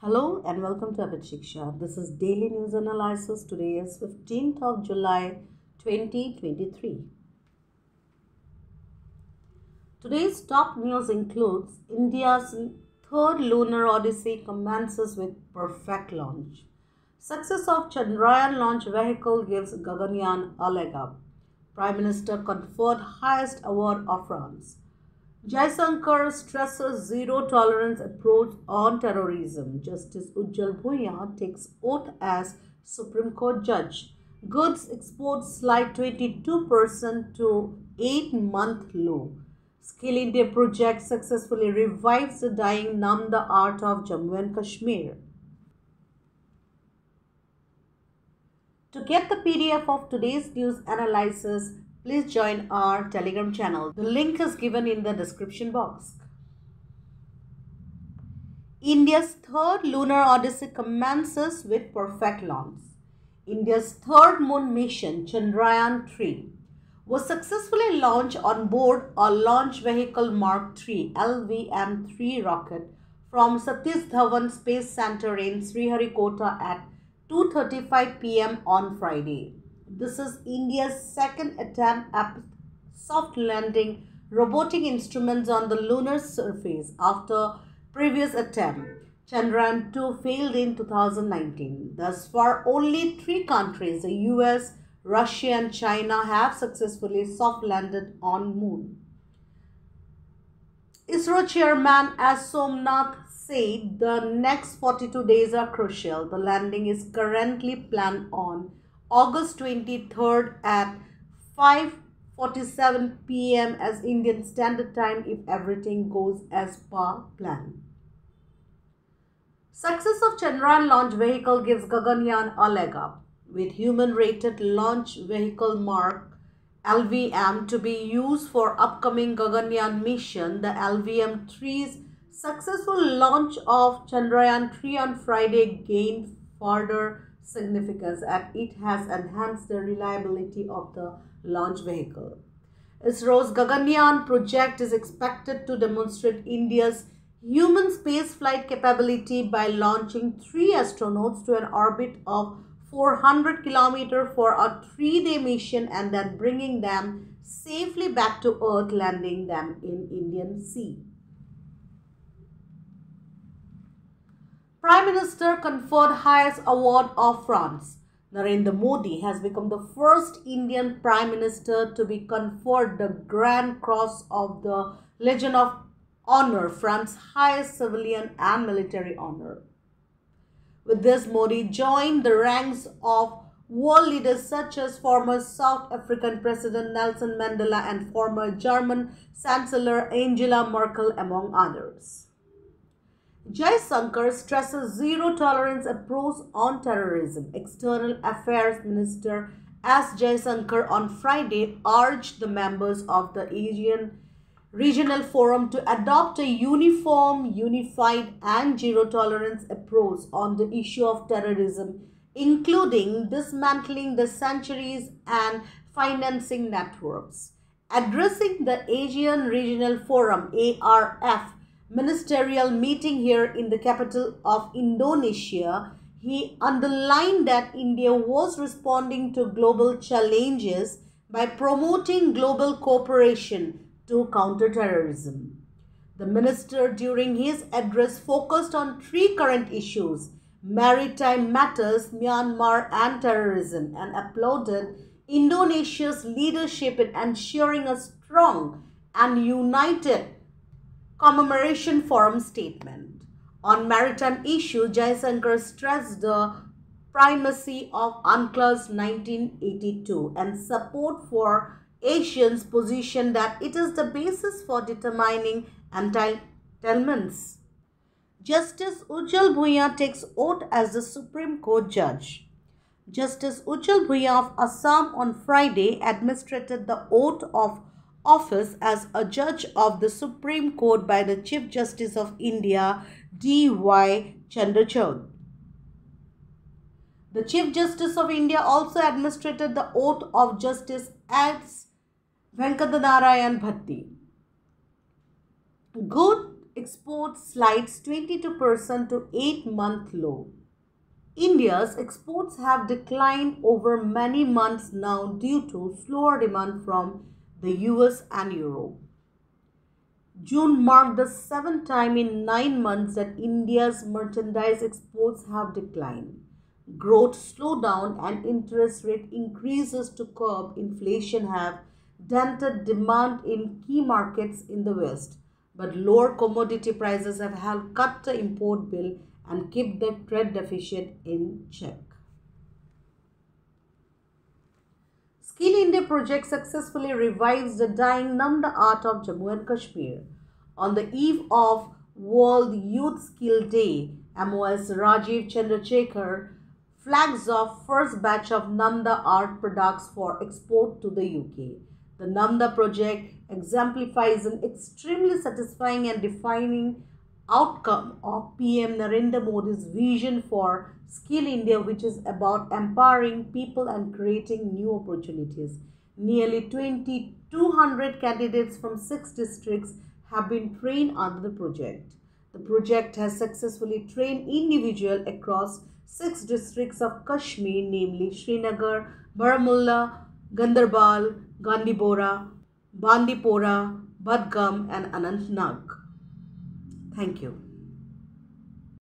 Hello and welcome to Abhith Siksha. This is Daily News Analysis. Today is 15th of July 2023. Today's top news includes India's third lunar odyssey commences with perfect launch. Success of Chandrayaan launch vehicle gives Gaganyaan a leg up. Prime Minister conferred highest award of France. Jaishankar stresses zero tolerance approach on terrorism. Justice Ujjal Bhuyan takes oath as Supreme Court judge. Goods exports slide 22% to 8 month low. Skill India project successfully revives the dying Namda art of Jammu and Kashmir. To get the PDF of today's news analysis, please join our Telegram channel. The link is given in the description box. India's third lunar odyssey commences with perfect launch. India's third moon mission, Chandrayaan 3, was successfully launched on board a launch vehicle Mark 3 LVM-3 rocket from Satish Dhawan Space Center in Sriharikota at 2.35 pm on Friday. This is India's second attempt at soft landing robotic instruments on the lunar surface after previous attempt. Chandrayaan 2 failed in 2019. Thus far, only three countries, the US, Russia and China have successfully soft landed on moon. ISRO chairman S. Somanath said the next 42 days are crucial. The landing is currently planned on August 23rd at 5:47 p.m. as Indian Standard Time if everything goes as per plan. Success of Chandrayaan launch vehicle gives Gaganyaan a leg up with human rated launch vehicle mark LVM to be used for upcoming Gaganyaan mission. The LVM 3's successful launch of Chandrayaan 3 on Friday gained further significance and it has enhanced the reliability of the launch vehicle. ISRO's Gaganyaan project is expected to demonstrate India's human spaceflight capability by launching three astronauts to an orbit of 400 km for a three-day mission and then bringing them safely back to Earth, landing them in Indian Sea. Prime Minister conferred highest award of France. Narendra Modi has become the first Indian Prime Minister to be conferred the Grand Cross of the Legion of Honor, France's highest civilian and military honor. With this, Modi joined the ranks of world leaders such as former South African President Nelson Mandela and former German Chancellor Angela Merkel, among others. Jaishankar stresses zero tolerance approach on terrorism. External Affairs Minister S. Jaishankar on Friday urged the members of the ASEAN Regional Forum to adopt a uniform, unified, and zero tolerance approach on the issue of terrorism, including dismantling the sanctuaries and financing networks. Addressing the ASEAN Regional Forum ARF ministerial meeting here in the capital of Indonesia, he underlined that India was responding to global challenges by promoting global cooperation to counter terrorism. The minister, during his address, focused on three current issues maritime matters, Myanmar, and terrorism, and applauded Indonesia's leadership in ensuring a strong and united commemoration forum statement. On maritime issue, Jaishankar stressed the primacy of UNCLOS 1982 and support for ASEAN's position that it is the basis for determining entitlements. Justice Ujjal Bhuyan takes oath as the Supreme Court judge. Justice Ujjal Bhuyan of Assam on Friday administered the oath of office as a judge of the Supreme Court by the Chief Justice of India, D.Y. Chandrachud. The Chief Justice of India also administered the oath of Justice as Venkatanarayan Bhatti. Good exports slides 22% to 8 month low. India's exports have declined over many months now due to slower demand from the US and Europe. June marked the seventh time in nine months that India's merchandise exports have declined. Growth slowdown and interest rate increases to curb inflation have dented demand in key markets in the West, but lower commodity prices have helped cut the import bill and keep the trade deficit in check. Skill India project successfully revives the dying Namda art of Jammu and Kashmir. On the eve of World Youth Skill Day, MOS Rajeev Chandrasekhar flags off first batch of Namda art products for export to the UK. The Namda project exemplifies an extremely satisfying and defining outcome of PM Narendra Modi's vision for Skill India, which is about empowering people and creating new opportunities. Nearly 2,200 candidates from six districts have been trained under the project. The project has successfully trained individuals across six districts of Kashmir, namely Srinagar, Baramulla, Ganderbal, Gandipora, Bandipora, Badgam, and Anantnag. Thank you.